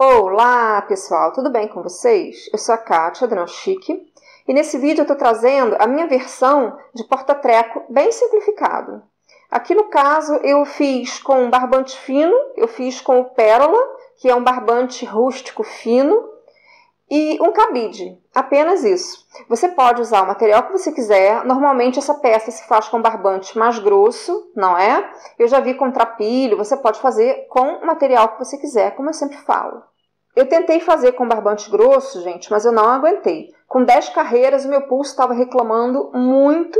Olá, pessoal, tudo bem com vocês? Eu sou a Kátia, Chique, e nesse vídeo eu estou trazendo a minha versão de porta-treco bem simplificado. Aqui no caso eu fiz com um barbante fino, eu fiz com o Pérola, que é um barbante rústico fino, e um cabide, apenas isso. Você pode usar o material que você quiser, normalmente essa peça se faz com barbante mais grosso, não é? Eu já vi com trapilho, você pode fazer com o material que você quiser, como eu sempre falo. Eu tentei fazer com barbante grosso, gente, mas eu não aguentei. Com 10 carreiras, o meu pulso estava reclamando muito.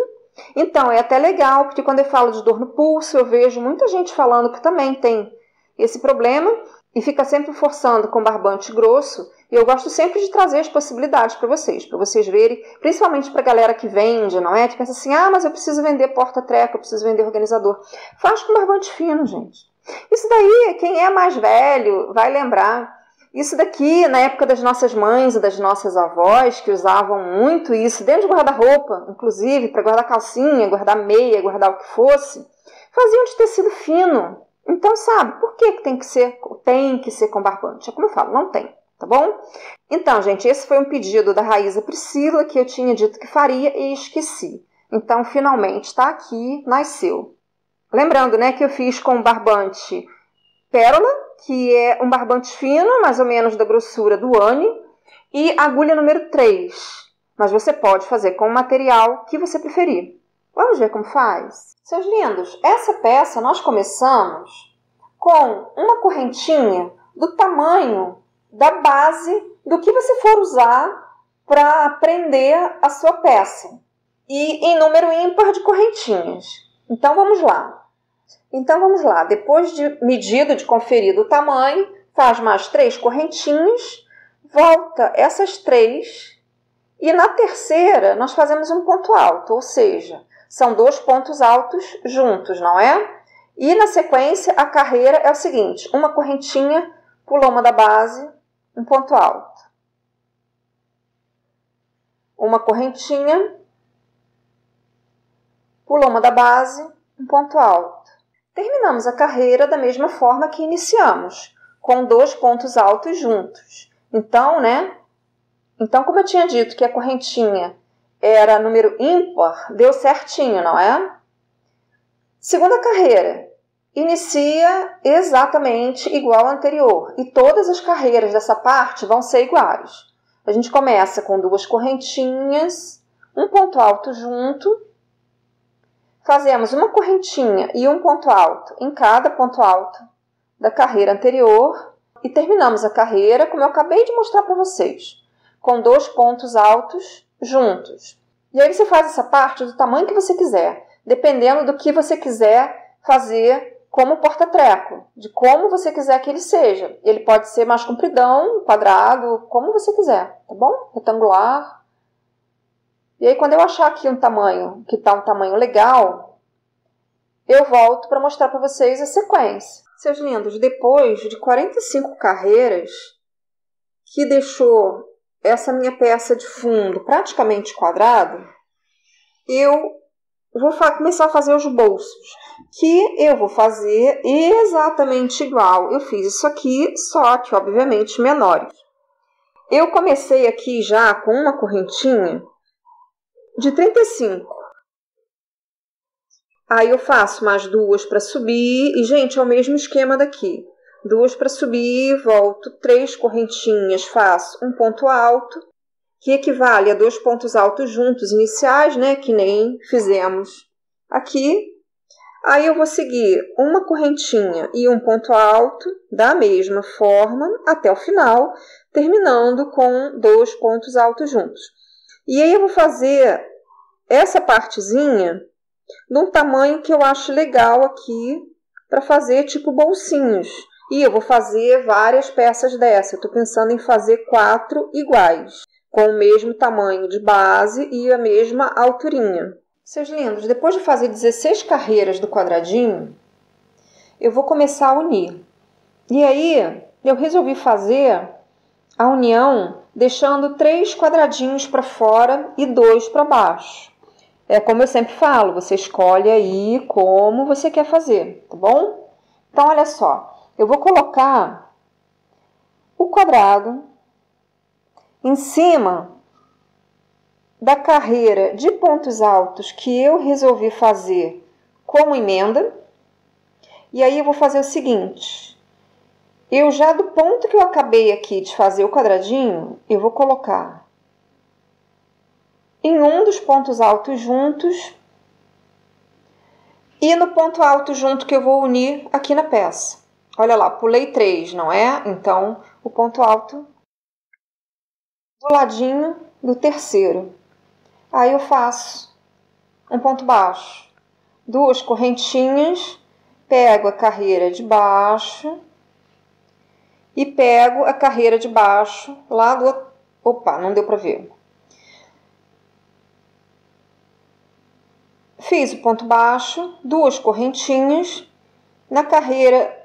Então, é até legal, porque quando eu falo de dor no pulso, eu vejo muita gente falando que também tem esse problema e fica sempre forçando com barbante grosso. E eu gosto sempre de trazer as possibilidades para vocês, para vocês verem, principalmente para a galera que vende, não é? Que pensa assim: ah, mas eu preciso vender porta-treca, eu preciso vender organizador. Faz com barbante fino, gente. Isso daí, quem é mais velho vai lembrar. Isso daqui, na época das nossas mães e das nossas avós, que usavam muito isso, dentro de guarda-roupa, inclusive, para guardar calcinha, guardar meia, guardar o que fosse, faziam de tecido fino. Então, sabe, por que tem que ser, tem que ser com barbante? É como eu falo, não tem, tá bom? Então, gente, esse foi um pedido da Raíza Priscila que eu tinha dito que faria e esqueci. Então, finalmente, está aqui, nasceu. Lembrando, né, que eu fiz com barbante pérola, que é um barbante fino, mais ou menos da grossura do Anne, e agulha número 3. Mas você pode fazer com o material que você preferir. Vamos ver como faz? Seus lindos, essa peça nós começamos com uma correntinha do tamanho da base do que você for usar para prender a sua peça. E em número ímpar de correntinhas. Então vamos lá. Então vamos lá, depois de medido, de conferido o tamanho, faz mais três correntinhas, volta essas três e na terceira nós fazemos um ponto alto, ou seja, são dois pontos altos juntos, não é? E na sequência a carreira é o seguinte: uma correntinha, pula uma da base, um ponto alto. Uma correntinha, pula uma da base, um ponto alto. Terminamos a carreira da mesma forma que iniciamos, com dois pontos altos juntos. Então, né? Então, como eu tinha dito que a correntinha era número ímpar, deu certinho, não é? Segunda carreira. Inicia exatamente igual à anterior e todas as carreiras dessa parte vão ser iguais. A gente começa com duas correntinhas, um ponto alto junto Fazemos uma correntinha e um ponto alto em cada ponto alto da carreira anterior e terminamos a carreira como eu acabei de mostrar para vocês, com dois pontos altos juntos. E aí você faz essa parte do tamanho que você quiser, dependendo do que você quiser fazer como porta-treco, de como você quiser que ele seja. Ele pode ser mais compridão, quadrado, como você quiser, tá bom? Retangular, e aí, quando eu achar aqui um tamanho que está um tamanho legal, eu volto para mostrar para vocês a sequência. Seus lindos, depois de 45 carreiras, que deixou essa minha peça de fundo praticamente quadrada, eu vou começar a fazer os bolsos, que eu vou fazer exatamente igual. Eu fiz isso aqui, só que obviamente menores. Eu comecei aqui já com uma correntinha de 35. Aí eu faço mais duas para subir e, gente, é o mesmo esquema daqui. Duas para subir, volto, três correntinhas, faço um ponto alto, que equivale a dois pontos altos juntos iniciais, né, que nem fizemos aqui. Aí eu vou seguir uma correntinha e um ponto alto da mesma forma até o final, terminando com dois pontos altos juntos. E aí eu vou fazer essa partezinha num tamanho que eu acho legal aqui para fazer tipo bolsinhos. E eu vou fazer várias peças dessa. Estou pensando em fazer quatro iguais, com o mesmo tamanho de base e a mesma alturinha. Seus lindos, depois de fazer 16 carreiras do quadradinho, eu vou começar a unir. E aí, eu resolvi fazer a união deixando três quadradinhos para fora e dois para baixo. É como eu sempre falo, você escolhe aí como você quer fazer, tá bom? Então, olha só, eu vou colocar o quadrado em cima da carreira de pontos altos que eu resolvi fazer como emenda. E aí eu vou fazer o seguinte: eu já do ponto que eu acabei aqui de fazer o quadradinho, eu vou colocar em um dos pontos altos juntos e no ponto alto junto que eu vou unir aqui na peça. Olha lá, pulei três, não é? Então, o ponto alto do ladinho do terceiro. Aí eu faço um ponto baixo, duas correntinhas, pego a carreira de baixo e pego a carreira de baixo lá do. Opa, não deu para ver. Fiz o ponto baixo, duas correntinhas. Na carreira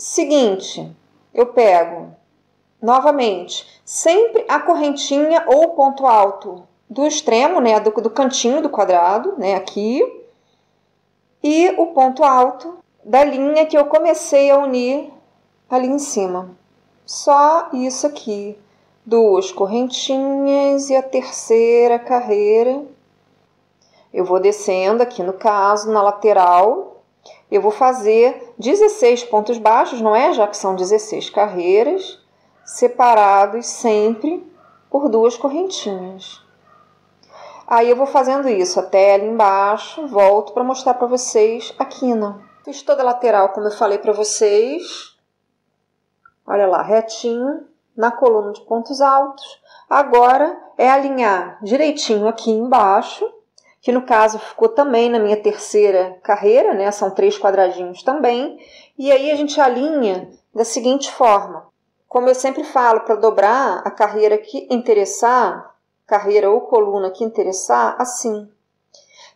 seguinte, eu pego novamente sempre a correntinha ou ponto alto do extremo, né, do, do cantinho do quadrado, né, aqui, e o ponto alto da linha que eu comecei a unir ali em cima. Só isso aqui. Duas correntinhas e a terceira carreira. Eu vou descendo aqui no caso, na lateral. Eu vou fazer 16 pontos baixos, não é? Já que são 16 carreiras, separados sempre por duas correntinhas. Aí eu vou fazendo isso até ali embaixo, volto para mostrar para vocês a quina. Fiz toda a lateral, como eu falei para vocês. Olha lá, retinho, na coluna de pontos altos. Agora é alinhar direitinho aqui embaixo, que no caso ficou também na minha terceira carreira, né? São três quadradinhos também. E aí a gente alinha da seguinte forma. Como eu sempre falo, para dobrar a carreira que interessar, carreira ou coluna que interessar, assim.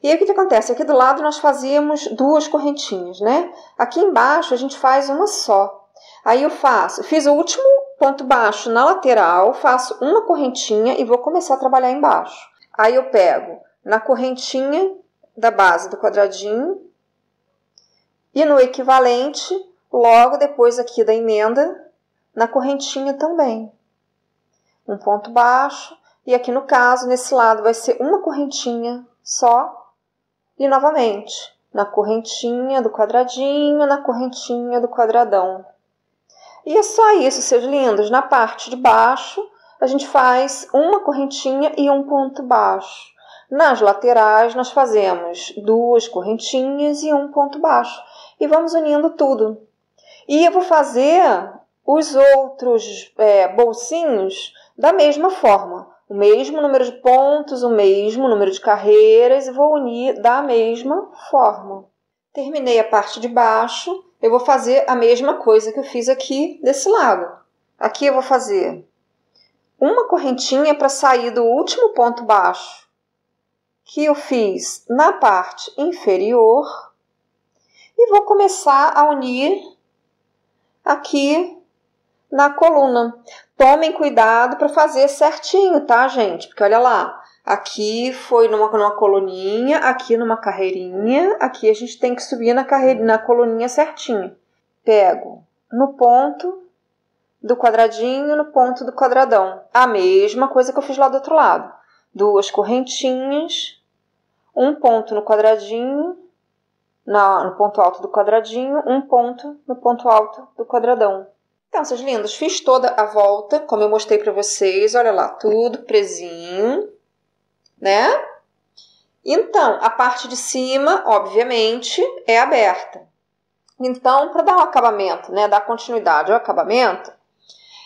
E aí o que, que acontece? Aqui do lado nós fazíamos duas correntinhas, né? Aqui embaixo a gente faz uma só. Aí eu faço, fiz o último ponto baixo na lateral, faço uma correntinha e vou começar a trabalhar embaixo. Aí eu pego na correntinha da base do quadradinho e no equivalente, logo depois aqui da emenda, na correntinha também. Um ponto baixo, e aqui no caso, nesse lado, vai ser uma correntinha só. E novamente, na correntinha do quadradinho, na correntinha do quadradão. E é só isso, seus lindos. Na parte de baixo, a gente faz uma correntinha e um ponto baixo. Nas laterais, nós fazemos duas correntinhas e um ponto baixo. E vamos unindo tudo. E eu vou fazer os outros é, bolsinhos da mesma forma o mesmo número de pontos, o mesmo número de carreiras e vou unir da mesma forma. Terminei a parte de baixo, eu vou fazer a mesma coisa que eu fiz aqui desse lado. Aqui eu vou fazer uma correntinha para sair do último ponto baixo que eu fiz na parte inferior e vou começar a unir aqui na coluna. Tomem cuidado para fazer certinho, tá, gente? Porque olha lá, aqui foi numa, numa coluninha, aqui numa carreirinha, aqui a gente tem que subir na, carreirinha, na coluninha certinho. Pego no ponto do quadradinho, no ponto do quadradão. A mesma coisa que eu fiz lá do outro lado. Duas correntinhas, um ponto no quadradinho, na, no ponto alto do quadradinho, um ponto no ponto alto do quadradão. Então, seus lindos, fiz toda a volta, como eu mostrei para vocês. Olha lá, tudo presinho, né? Então, a parte de cima, obviamente, é aberta. Então, para dar um acabamento, né, dar continuidade ao acabamento,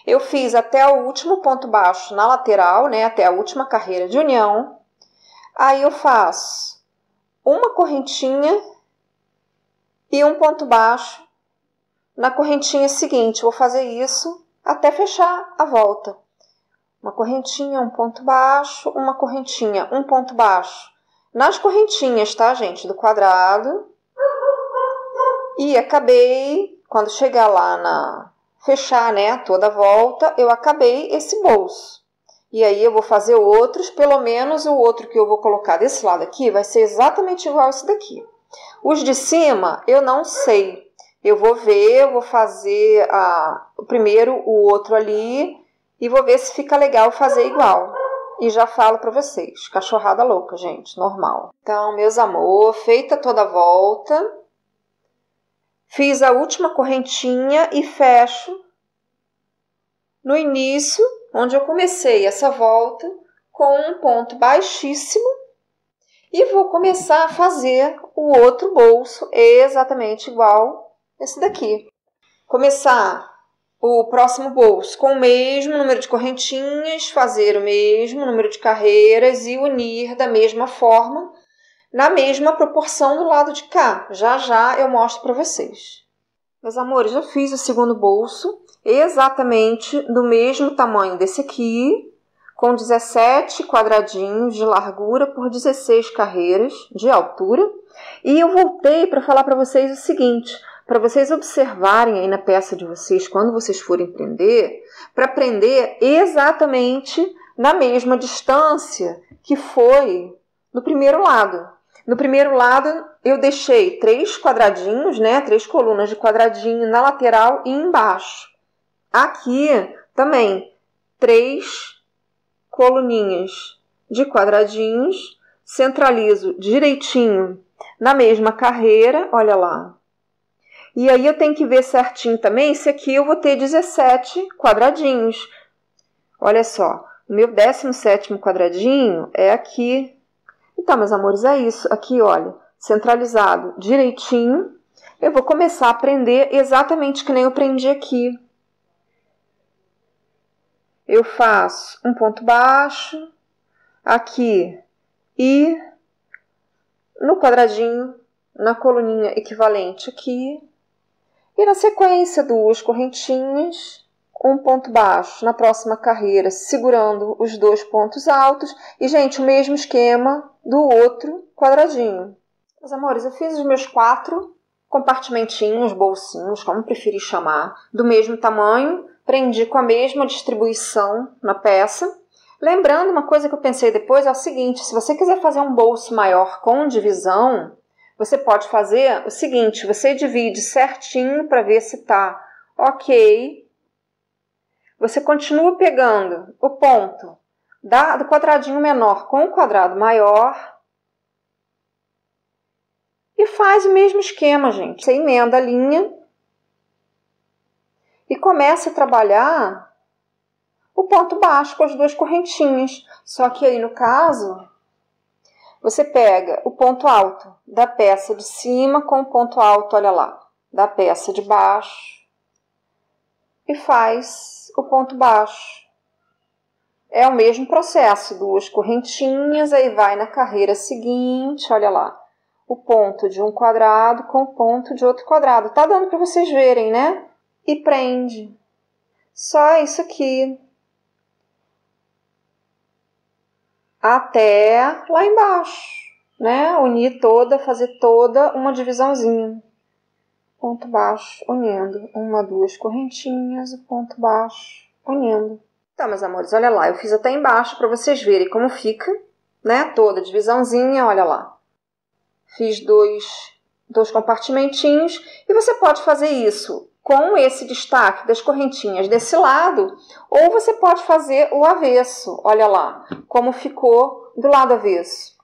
eu fiz até o último ponto baixo na lateral, né, até a última carreira de união. Aí eu faço uma correntinha e um ponto baixo na correntinha seguinte. Vou fazer isso até fechar a volta. Uma correntinha, um ponto baixo, uma correntinha, um ponto baixo. Nas correntinhas, tá, gente? Do quadrado. E acabei, quando chegar lá na fechar, né, toda a volta, eu acabei esse bolso. E aí eu vou fazer outros, pelo menos o outro que eu vou colocar desse lado aqui vai ser exatamente igual esse daqui. Os de cima eu não sei, Eu vou ver, eu vou fazer a, primeiro, o outro ali e vou ver se fica legal fazer igual. E já falo para vocês, cachorrada louca, gente, normal. Então, meus amor, feita toda a volta, fiz a última correntinha e fecho no início, onde eu comecei essa volta, com um ponto baixíssimo e vou começar a fazer o outro bolso exatamente igual esse daqui. Começar o próximo bolso com o mesmo número de correntinhas, fazer o mesmo número de carreiras e unir da mesma forma, na mesma proporção do lado de cá. Já já eu mostro para vocês. Meus amores, já fiz o segundo bolso, exatamente do mesmo tamanho desse aqui, com 17 quadradinhos de largura por 16 carreiras de altura. E eu voltei para falar para vocês o seguinte: para vocês observarem aí na peça de vocês, quando vocês forem prender, para prender exatamente na mesma distância que foi no primeiro lado. No primeiro lado, eu deixei três quadradinhos, né? Três colunas de quadradinho na lateral e embaixo. Aqui também, três coluninhas de quadradinhos, centralizo direitinho na mesma carreira, olha lá, e aí eu tenho que ver certinho também se aqui eu vou ter 17 quadradinhos. Olha só, o meu 17 quadradinho é aqui. Então, meus amores, é isso. Aqui, olha, centralizado direitinho. Eu vou começar a prender exatamente que nem eu prendi aqui. Eu faço um ponto baixo, aqui e no quadradinho, na coluninha equivalente aqui, e na sequência, duas correntinhas, um ponto baixo na próxima carreira, segurando os dois pontos altos. E, gente, o mesmo esquema do outro quadradinho. Meus amores, eu fiz os meus quatro compartimentinhos, bolsinhos, como preferir chamar, do mesmo tamanho, prendi com a mesma distribuição na peça. Lembrando, uma coisa que eu pensei depois é o seguinte: se você quiser fazer um bolso maior com divisão, você pode fazer o seguinte: você divide certinho para ver se está ok. Você continua pegando o ponto da, do quadradinho menor com o quadrado maior e faz o mesmo esquema, gente. Você emenda a linha e começa a trabalhar o ponto baixo com as duas correntinhas. Só que aí no caso você pega o ponto alto da peça de cima com o ponto alto, olha lá, da peça de baixo e faz o ponto baixo. É o mesmo processo, duas correntinhas, aí vai na carreira seguinte, olha lá, o ponto de um quadrado com o ponto de outro quadrado. Tá dando para vocês verem, né? E prende. Só isso aqui. até lá embaixo, né? Unir toda, fazer toda uma divisãozinha. Ponto baixo, unindo. Uma, duas correntinhas, ponto baixo, unindo. Tá, meus amores, olha lá. Eu fiz até embaixo para vocês verem como fica, né? Toda divisãozinha, olha lá. Fiz dois, dois compartimentinhos. E você pode fazer isso com esse destaque das correntinhas desse lado, ou você pode fazer o avesso. Olha lá, como ficou do lado avesso.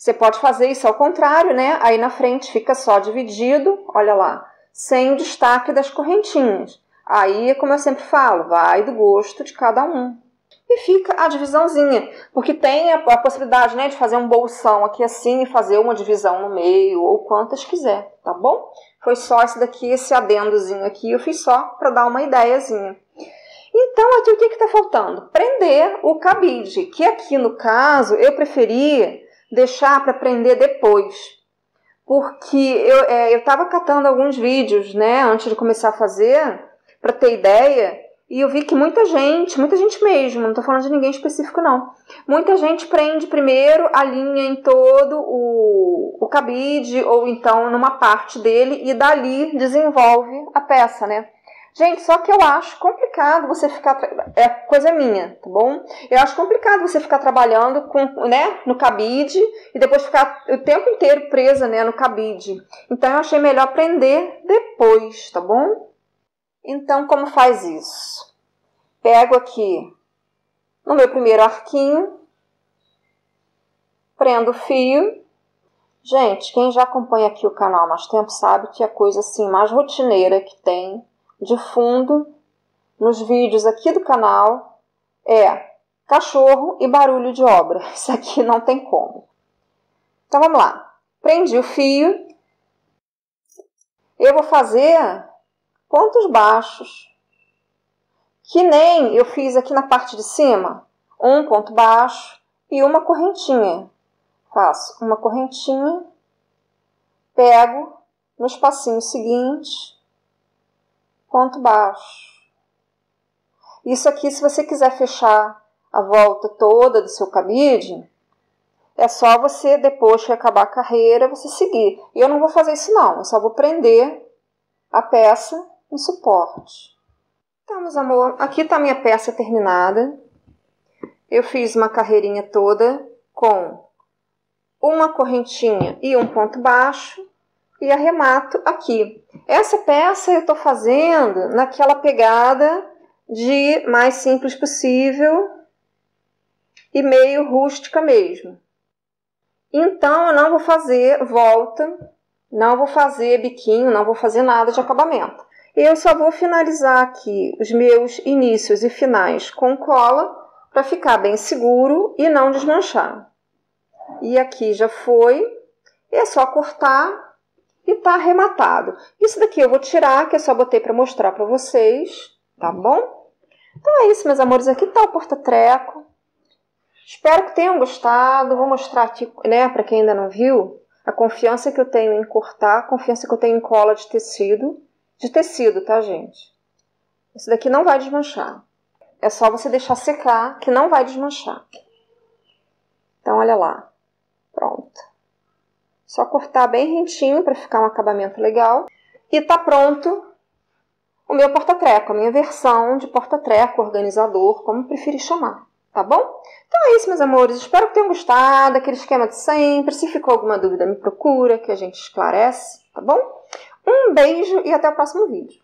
Você pode fazer isso ao contrário, né? Aí na frente fica só dividido, olha lá, sem o destaque das correntinhas. Aí, como eu sempre falo, vai do gosto de cada um. E fica a divisãozinha, porque tem a, possibilidade né, de fazer um bolsão aqui assim e fazer uma divisão no meio, ou quantas quiser, tá bom? Foi só esse daqui, esse adendozinho aqui, eu fiz só para dar uma ideiazinha. Então, aqui o que está faltando? Prender o cabide, que aqui no caso eu preferi deixar para prender depois. Porque eu estava é, catando alguns vídeos, né, antes de começar a fazer, para ter ideia, e eu vi que muita gente, muita gente mesmo, não estou falando de ninguém específico não, muita gente prende primeiro a linha em todo o, o cabide ou então numa parte dele e dali desenvolve a peça, né? Gente, só que eu acho complicado você ficar. É coisa minha, tá bom? Eu acho complicado você ficar trabalhando com, né, no cabide e depois ficar o tempo inteiro presa né, no cabide. Então eu achei melhor aprender depois, tá bom? Então, como faz isso? Pego aqui no meu primeiro arquinho, prendo o fio. Gente, quem já acompanha aqui o canal há mais tempo sabe que é a coisa assim mais rotineira que tem de fundo nos vídeos aqui do canal é cachorro e barulho de obra. Isso aqui não tem como. Então vamos lá. Prendi o fio. Eu vou fazer pontos baixos. Que nem eu fiz aqui na parte de cima. Um ponto baixo e uma correntinha. Faço uma correntinha, pego no espacinho seguinte ponto baixo. Isso aqui, se você quiser fechar a volta toda do seu cabide, é só você, depois que acabar a carreira, você seguir. Eu não vou fazer isso não, eu só vou prender a peça no suporte. Então, meus amor, aqui está minha peça terminada. Eu fiz uma carreirinha toda com uma correntinha e um ponto baixo e arremato aqui. Essa peça eu estou fazendo naquela pegada de mais simples possível e meio rústica mesmo. Então eu não vou fazer volta, não vou fazer biquinho, não vou fazer nada de acabamento. Eu só vou finalizar aqui os meus inícios e finais com cola para ficar bem seguro e não desmanchar. E aqui já foi, é só cortar e tá arrematado. Isso daqui eu vou tirar, que eu só botei para mostrar para vocês, tá bom? Então é isso, meus amores, aqui tá o porta-treco. Espero que tenham gostado. Vou mostrar aqui, né, para quem ainda não viu, a confiança que eu tenho em cortar, a confiança que eu tenho em cola de tecido. De tecido, tá, gente? Esse daqui não vai desmanchar. É só você deixar secar, que não vai desmanchar. Então, olha lá. Pronto. Só cortar bem rentinho para ficar um acabamento legal. E tá pronto o meu porta-treco, a minha versão de porta-treco, organizador, como preferir chamar, tá bom? Então é isso, meus amores. Espero que tenham gostado, aquele esquema de sempre. Se ficou alguma dúvida, me procura, que a gente esclarece, tá bom? Um beijo e até o próximo vídeo.